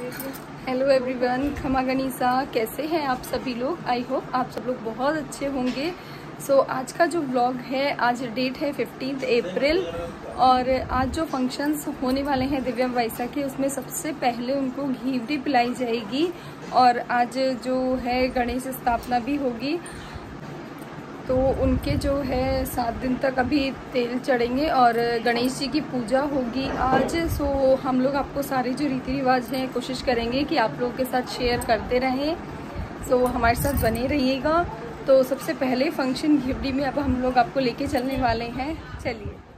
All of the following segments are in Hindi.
हेलो एवरीवन खमा गनीसा कैसे हैं आप सभी लोग? आई होप आप सब लोग बहुत अच्छे होंगे। सो so, आज का जो व्लॉग है आज डेट है फिफ्टीन अप्रैल और आज जो फ़ंक्शंस होने वाले हैं दिव्या वाइसा के उसमें सबसे पहले उनको घीवरी पिलाई जाएगी और आज जो है गणेश स्थापना भी होगी। तो उनके जो है सात दिन तक अभी तेल चढ़ेंगे और गणेश जी की पूजा होगी आज। सो हम लोग आपको सारे जो रीति रिवाज हैं, कोशिश करेंगे कि आप लोगों के साथ शेयर करते रहें। सो हमारे साथ बने रहिएगा। तो सबसे पहले फ़ंक्शन घिवड़ी में अब हम लोग आपको लेके चलने वाले हैं। चलिए।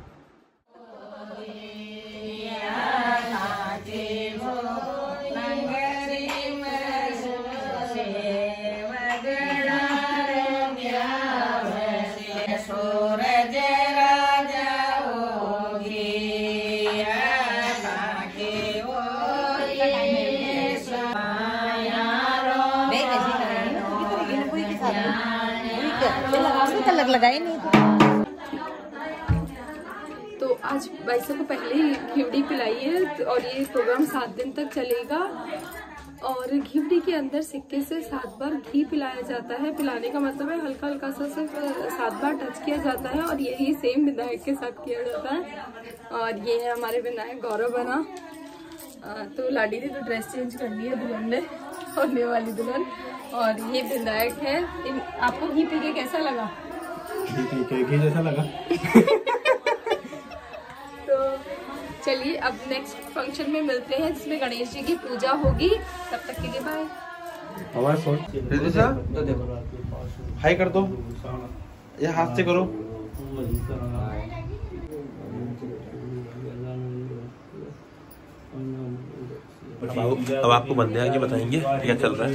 तलक लगाई नहीं तो आज वैसे को पहले घिवड़ी पिलाई है और ये प्रोग्राम सात दिन तक चलेगा। और घिवड़ी के अंदर सिक्के से सात बार घी पिलाया जाता है। पिलाने का मतलब है हल्का हल्का सा सिर्फ़ सात बार टच किया जाता है और यही सेम विधायक के साथ किया जाता है। और ये है हमारे विनायक गौरव बना। तो लाडी ने तो ड्रेस चेंज कर ली है दुल्हन ने, होने वाली दुल्हन। और ये विधायक है। आपको घी पी के कैसा लगा? घी जैसा लगा। तो चलिए अब नेक्स्ट फ़ंक्शन में मिलते हैं जिसमें गणेश जी की पूजा होगी। तब तक के लिए बाय हाय कर दो। ये हाथ से करो। अब आपको बंदे आगे बताएँगे क्या चल रहा है।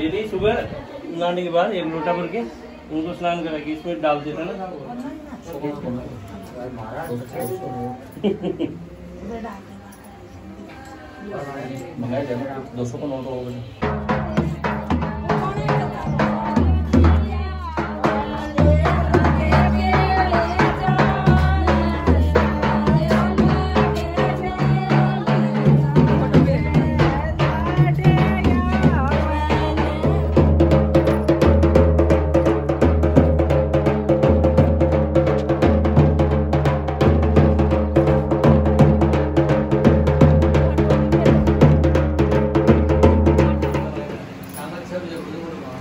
डेली सुबह नहाने के बाद एक लोटा भर के उनको स्नान करा के इसमें डाल देता ना। दो सौ का नोट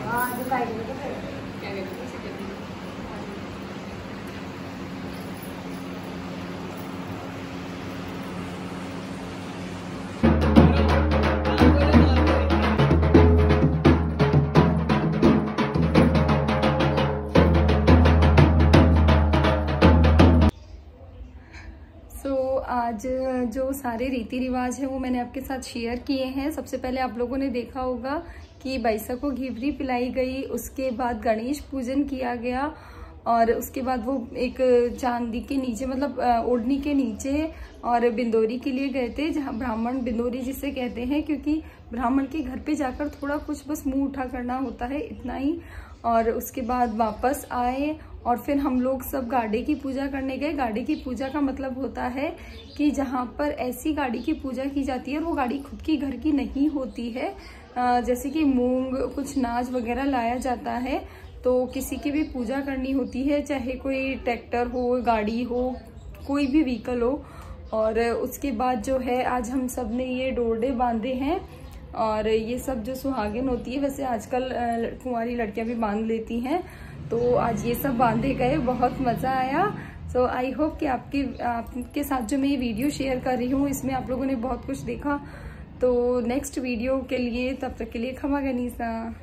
हो गया आज, जो सारे रीति रिवाज हैं, वो मैंने आपके साथ शेयर किए हैं। सबसे पहले आप लोगों ने देखा होगा कि बैसा को घिवरी पिलाई गई, उसके बाद गणेश पूजन किया गया और उसके बाद वो एक चांदी के नीचे मतलब ओढ़नी के नीचे और बिंदोरी के लिए गए थे, जहाँ ब्राह्मण, बिंदोरी जिसे कहते हैं, क्योंकि ब्राह्मण के घर पे जाकर थोड़ा कुछ बस मुँह उठा करना होता है, इतना ही। और उसके बाद वापस आए और फिर हम लोग सब गाड़ी की पूजा करने गए। गाड़ी की पूजा का मतलब होता है कि जहाँ पर ऐसी गाड़ी की पूजा की जाती है वो गाड़ी खुद की घर की नहीं होती है। जैसे कि मूंग, कुछ नाच वगैरह लाया जाता है तो किसी की भी पूजा करनी होती है, चाहे कोई ट्रैक्टर हो, गाड़ी हो, कोई भी व्हीकल हो। और उसके बाद जो है, आज हम सबने ये डोरडे बांधे हैं। और ये सब जो सुहागिन होती है, वैसे आजकल कुंवारी लड़कियाँ भी बाँध लेती हैं। तो आज ये सब बांधे गए, बहुत मज़ा आया। सो आई होप कि आपके आपके साथ जो मैं ये वीडियो शेयर कर रही हूँ, इसमें आप लोगों ने बहुत कुछ देखा। तो नेक्स्ट वीडियो के लिए, तब तक के लिए, खमा गनीसा।